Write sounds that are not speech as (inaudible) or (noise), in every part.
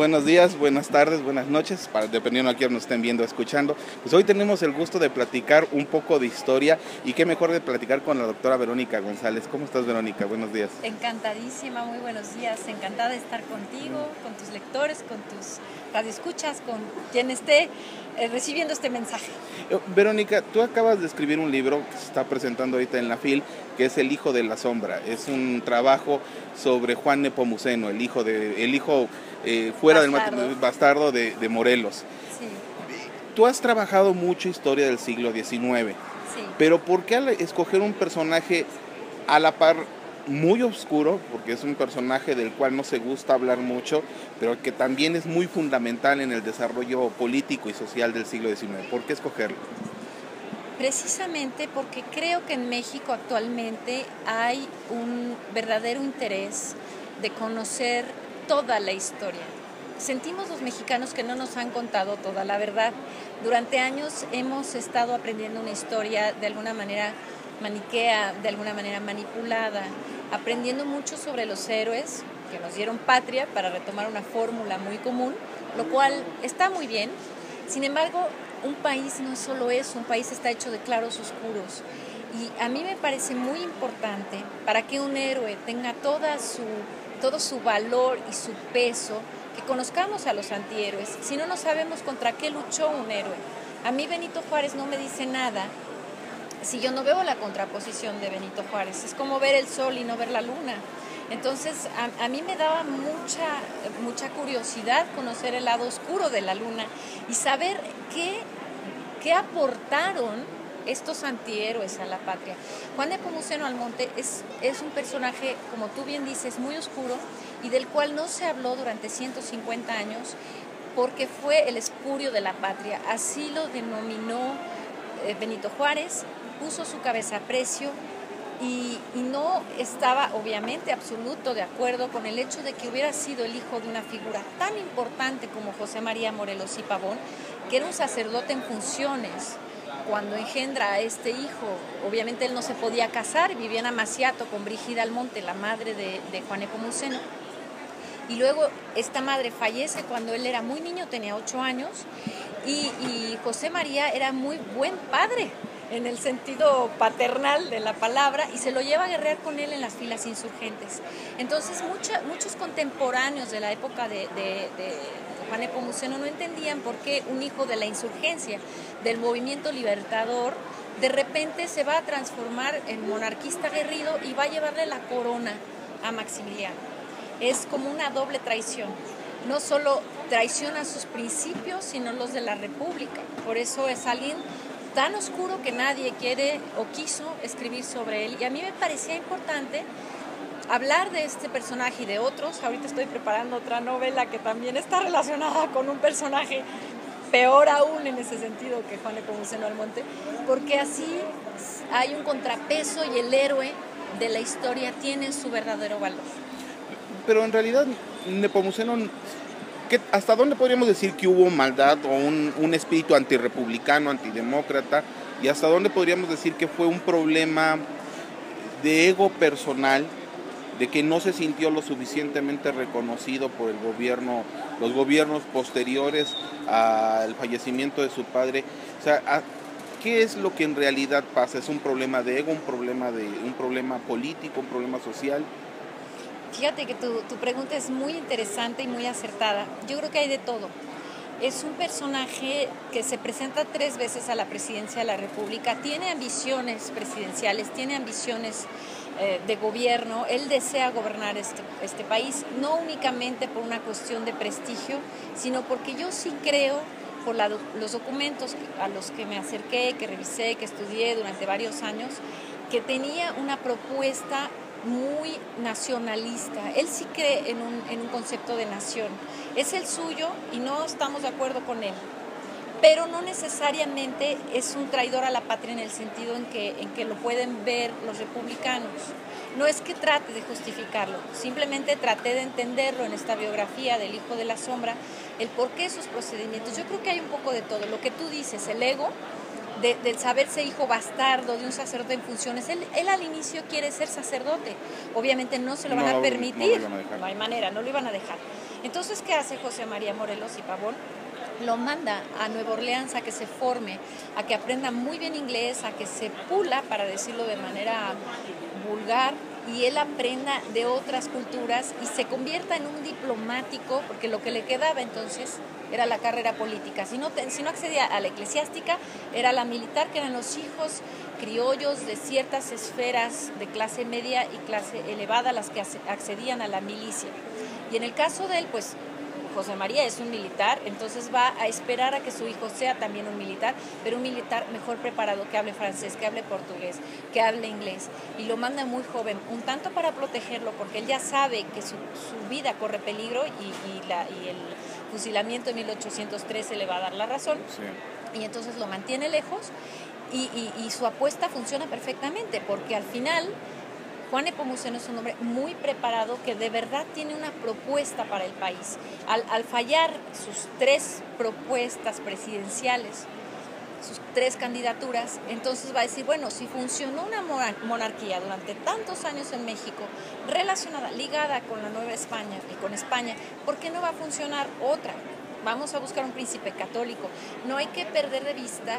Bueno, buenos días, buenas tardes, buenas noches, para, dependiendo a quién nos estén viendo escuchando. Pues hoy tenemos el gusto de platicar un poco de historia y qué mejor de platicar con la doctora Verónica González. ¿Cómo estás, Verónica? Buenos días. Encantadísima, muy buenos días. Encantada de estar contigo, con tus lectores, con tus radioescuchas, con quien esté eh, recibiendo este mensaje. Eh, Verónica, tú acabas de escribir un libro que se está presentando ahorita en la FIL, que es El Hijo de la Sombra. Es un trabajo sobre Juan Nepomuceno, el hijo, de, el hijo eh, fuera Bastardo. del bastardo de, de Morelos. Sí, Tú has trabajado mucho historia del siglo XIX, sí. pero ¿por qué al escoger un personaje a la par muy oscuro, porque es un personaje del cual no se gusta hablar mucho, pero que también es muy fundamental en el desarrollo político y social del siglo XIX? ¿Por qué escogerlo? Precisamente porque creo que en México actualmente hay un verdadero interés de conocer toda la historia. Sentimos los mexicanos que no nos han contado toda la verdad. Durante años hemos estado aprendiendo una historia de alguna manera maniquea, de alguna manera manipulada, aprendiendo mucho sobre los héroes que nos dieron patria para retomar una fórmula muy común, lo cual está muy bien. Sin embargo, un país no es solo eso, un país está hecho de claros oscuros. Y a mí me parece muy importante para que un héroe tenga toda su, todo su valor y su peso, que conozcamos a los antihéroes. Si no, no sabemos contra qué luchó un héroe. A mí Benito Juárez no me dice nada si yo no veo la contraposición de Benito Juárez. Es como ver el sol y no ver la luna. Entonces, a, a, mí me daba mucha, mucha curiosidad conocer el lado oscuro de la luna y saber qué, qué aportaron estos antihéroes a la patria. Juan de Pomuceno Almonte es, es un personaje, como tú bien dices, muy oscuro y del cual no se habló durante 150 años porque fue el espurio de la patria. Así lo denominó Benito Juárez, puso su cabeza a precio y, no estaba obviamente absoluto de acuerdo con el hecho de que hubiera sido el hijo de una figura tan importante como José María Morelos y Pavón, que era un sacerdote en funciones. Cuando engendra a este hijo, obviamente él no se podía casar, vivía en Amaciato con Brígida Almonte, la madre de, de Juan Epomuceno. Y luego esta madre fallece cuando él era muy niño, tenía ocho años, y, José María era muy buen padre, en el sentido paternal de la palabra y se lo lleva a guerrear con él en las filas insurgentes. Entonces muchos contemporáneos de la época de, de, de Juan no entendían por qué un hijo de la insurgencia, del movimiento libertador, de repente se va a transformar en monarquista guerrido y va a llevarle la corona a Maximiliano. Es como una doble traición. No solo traiciona sus principios, sino los de la República. Por eso es alguien tan oscuro que nadie quiere o quiso escribir sobre él. Y a mí me parecía importante hablar de este personaje y de otros. Ahorita estoy preparando otra novela que también está relacionada con un personaje peor aún en ese sentido que Juan Nepomuceno Almonte, porque así hay un contrapeso y el héroe de la historia tiene su verdadero valor. Pero en realidad Nepomuceno ¿Qué, ¿Hasta dónde podríamos decir que hubo maldad o un, un, espíritu antirrepublicano, antidemócrata? ¿Y hasta dónde podríamos decir que fue un problema de ego personal, de que no se sintió lo suficientemente reconocido por el gobierno, los gobiernos posteriores al fallecimiento de su padre? O sea, ¿qué es lo que en realidad pasa? ¿Es un problema de ego, un problema, de, un problema político, un problema social? Fíjate que tu, tu, pregunta es muy interesante y muy acertada. Yo creo que hay de todo. Es un personaje que se presenta tres veces a la presidencia de la República, tiene ambiciones presidenciales, tiene ambiciones eh, de gobierno, él desea gobernar este, este país, no únicamente por una cuestión de prestigio, sino porque yo sí creo por la, los documentos a los que me acerqué, que revisé, que estudié durante varios años, que tenía una propuesta muy nacionalista. Él sí cree en un, en un, concepto de nación. Es el suyo y no estamos de acuerdo con él. Pero no necesariamente es un traidor a la patria en el sentido en que, en que lo pueden ver los republicanos. No es que trate de justificarlo, simplemente traté de entenderlo en esta biografía del Hijo de la Sombra, el por qué sus procedimientos. Yo creo que hay un poco de todo. Lo que tú dices, el ego, del saberse hijo bastardo de un sacerdote en funciones. Él, él, al inicio quiere ser sacerdote. Obviamente no se lo van a permitir. No, no, hay manera, no lo iban a dejar. Entonces, ¿qué hace José María Morelos y Pavón? Lo manda a Nueva Orleans a que se forme, a que aprenda muy bien inglés, a que se pula, para decirlo de manera vulgar, y él aprenda de otras culturas y se convierta en un diplomático, porque lo que le quedaba entonces era la carrera política. Si no, si no accedía a la eclesiástica, era la militar, que eran los hijos criollos de ciertas esferas de clase media y clase elevada las que accedían a la milicia. Y en el caso de él, pues José María es un militar, entonces va a esperar a que su hijo sea también un militar, pero un militar mejor preparado, que hable francés, que hable portugués, que hable inglés. Y lo manda muy joven, un tanto para protegerlo, porque él ya sabe que su, vida corre peligro y, y, el fusilamiento de 1813 le va a dar la razón. Y entonces lo mantiene lejos y, y su apuesta funciona perfectamente, porque al final Juan Epomuceno es un hombre muy preparado que de verdad tiene una propuesta para el país. Al, fallar sus tres propuestas presidenciales, sus tres candidaturas, entonces va a decir, bueno, si funcionó una monarquía durante tantos años en México, relacionada, ligada con la Nueva España y con España, ¿por qué no va a funcionar otra? Vamos a buscar un príncipe católico. No hay que perder de vista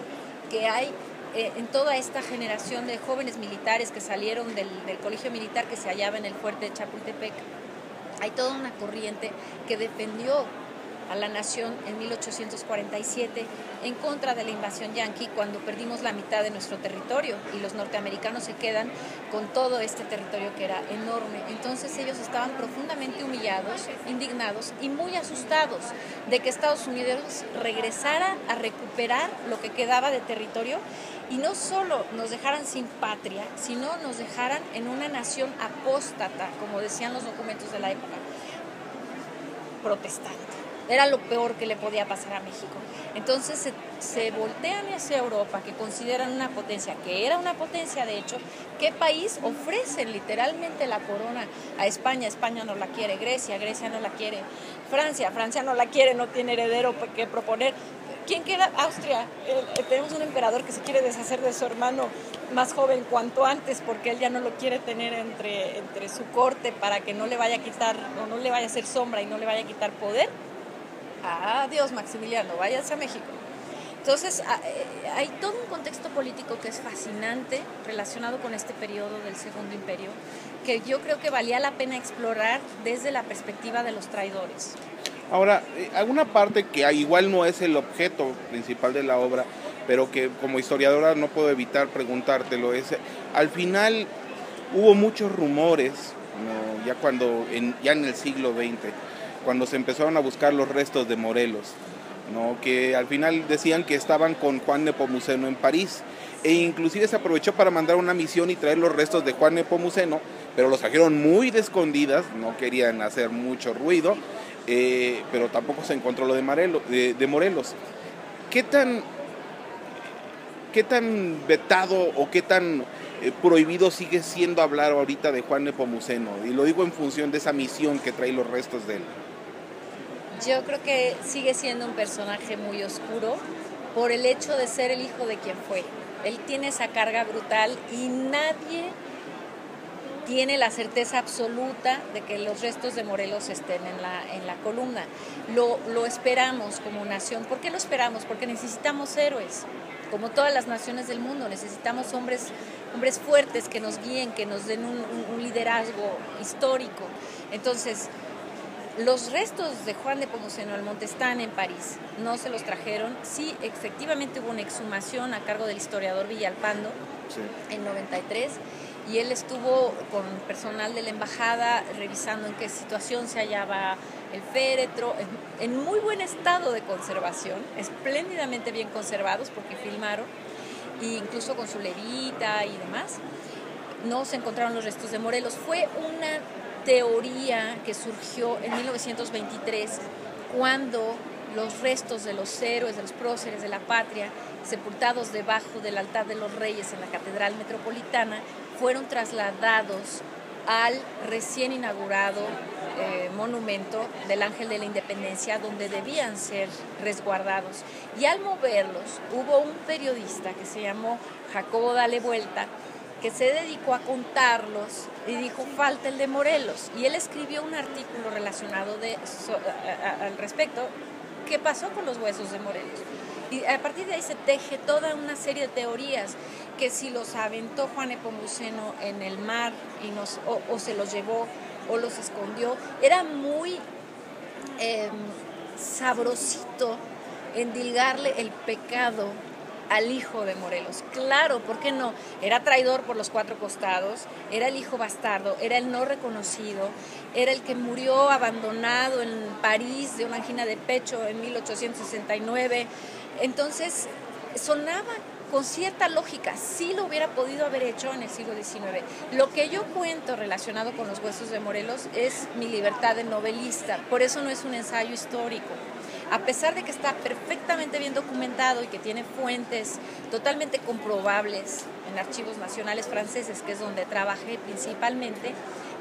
que hay eh, en toda esta generación de jóvenes militares que salieron del, del, colegio militar que se hallaba en el fuerte de Chapultepec, hay toda una corriente que defendió a la nación en 1847 en contra de la invasión yanqui cuando perdimos la mitad de nuestro territorio y los norteamericanos se quedan con todo este territorio que era enorme. Entonces ellos estaban profundamente humillados, indignados y muy asustados de que Estados Unidos regresara a recuperar lo que quedaba de territorio y no solo nos dejaran sin patria, sino nos dejaran en una nación apóstata, como decían los documentos de la época, protestante. Era lo peor que le podía pasar a México. Entonces se, voltean hacia Europa, que consideran una potencia, que era una potencia de hecho, ¿qué país ofrecen literalmente la corona a España? España no la quiere, Grecia, Grecia no la quiere, Francia, Francia no la quiere, no tiene heredero que proponer. ¿Quién queda? Austria. Eh, tenemos un emperador que se quiere deshacer de su hermano más joven cuanto antes porque él ya no lo quiere tener entre, entre su corte para que no le vaya a quitar o no le vaya a hacer sombra y no le vaya a quitar poder adiós Maximiliano, váyase a México. Entonces, eh, hay todo un contexto político que es fascinante relacionado con este periodo del Segundo Imperio, que yo creo que valía la pena explorar desde la perspectiva de los traidores. Ahora, eh, alguna parte que igual no es el objeto principal de la obra, pero que como historiadora no puedo evitar preguntártelo, es, al final hubo muchos rumores, ya cuando, ya en el siglo XX, cuando se empezaron a buscar los restos de Morelos, ¿no? que al final decían que estaban con Juan Nepomuceno en París, e inclusive se aprovechó para mandar una misión y traer los restos de Juan Nepomuceno, pero los trajeron muy de escondidas, no querían hacer mucho ruido, eh, pero tampoco se encontró lo de, Morelos. ¿Qué tan, ¿Qué tan vetado o qué tan eh, prohibido sigue siendo hablar ahorita de Juan Nepomuceno? Y lo digo en función de esa misión que trae los restos de él. Yo creo que sigue siendo un personaje muy oscuro por el hecho de ser el hijo de quien fue. Él tiene esa carga brutal y nadie tiene la certeza absoluta de que los restos de Morelos estén en la, en la columna. Lo, lo esperamos como nación. ¿Por qué lo esperamos? Porque necesitamos héroes, como todas las naciones del mundo. Necesitamos hombres, hombres fuertes que nos guíen, que nos den un, un liderazgo histórico. Entonces, los restos de Juan de Pomuceno Almonte están en París, no se los trajeron. Sí, efectivamente hubo una exhumación a cargo del historiador Villalpando en 93 y él estuvo con personal de la embajada revisando en qué situación se hallaba el féretro, en, muy buen estado de conservación, espléndidamente bien conservados porque filmaron, e incluso con su levita y demás. No se encontraron los restos de Morelos. Fue una teoría que surgió en 1923 cuando los restos de los héroes, de los próceres de la patria, sepultados debajo del altar de los reyes en la Catedral Metropolitana, fueron trasladados al recién inaugurado eh, monumento del Ángel de la Independencia donde debían ser resguardados. Y al moverlos hubo un periodista que se llamó Jacobo Dale Vuelta que se dedicó a contarlos y dijo falta el de Morelos y él escribió un artículo relacionado al respecto qué pasó con los huesos de Morelos y a partir de ahí se teje toda una serie de teorías que si los aventó Juan Epomuceno en el mar y nos, o se los llevó o los escondió. Era muy em, sabrosito endilgarle el pecado al hijo de Morelos. Claro, ¿por qué no? Era traidor por los cuatro costados, era el hijo bastardo, era el no reconocido, era el que murió abandonado en París de una angina de pecho en 1869. Entonces, sonaba con cierta lógica, sí lo hubiera podido haber hecho en el siglo XIX. Lo que yo cuento relacionado con los huesos de Morelos es mi libertad de novelista, por eso no es un ensayo histórico. A pesar de que está perfectamente bien documentado y que tiene fuentes totalmente comprobables en archivos nacionales franceses, que es donde trabajé principalmente,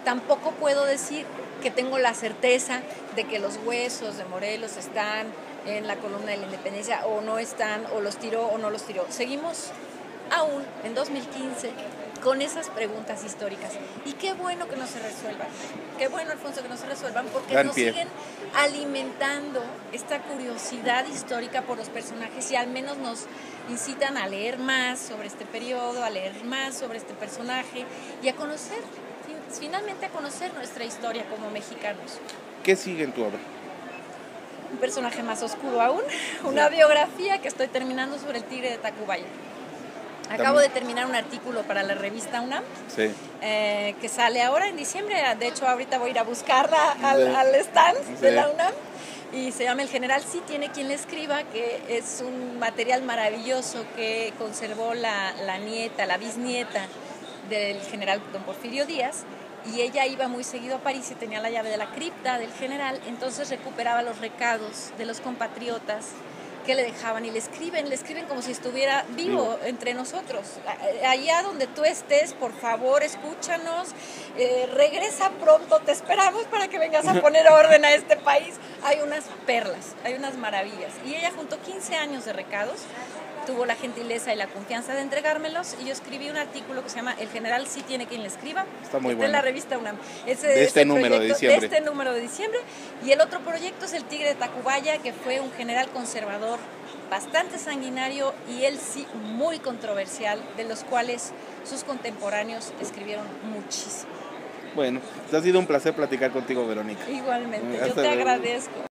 tampoco puedo decir que tengo la certeza de que los huesos de Morelos están en la columna de la independencia o no están, o los tiró o no los tiró. Seguimos aún en 2015 con esas preguntas históricas. Y qué bueno que no se resuelvan. Qué bueno, Alfonso, que no se resuelvan porque nos siguen alimentando esta curiosidad histórica por los personajes y al menos nos incitan a leer más sobre este periodo, a leer más sobre este personaje y a conocer, finalmente a conocer nuestra historia como mexicanos. ¿Qué sigue en tu obra? un personaje más oscuro aún, (laughs) una biografía que estoy terminando sobre el tigre de Tacubaya. Acabo de terminar un artículo para la revista UNAM, eh, que sale ahora en diciembre. De hecho, ahorita voy a ir a buscarla al, stand de la UNAM. Y se llama El General Sí tiene quien le escriba, que es un material maravilloso que conservó la, la nieta, la bisnieta del general don Porfirio Díaz. Y ella iba muy seguido a París y tenía la llave de la cripta del general, entonces recuperaba los recados de los compatriotas que le dejaban y le escriben, le escriben como si estuviera vivo entre nosotros. Allá donde tú estés, por favor, escúchanos, eh, regresa pronto, te esperamos para que vengas a (laughs) poner orden a este país. Hay unas perlas, hay unas maravillas. Y ella juntó 15 años de recados tuvo la gentileza y la confianza de entregármelos y yo escribí un artículo que se llama El general sí tiene quien le escriba. Está muy bueno. en la revista UNAM. Ese, de este número de diciembre. De este número de diciembre. Y el otro proyecto es El Tigre de Tacubaya, que fue un general conservador bastante sanguinario y él sí muy controversial, de los cuales sus contemporáneos escribieron muchísimo. Bueno, ha sido un placer platicar contigo, Verónica. Igualmente, yo te agradezco.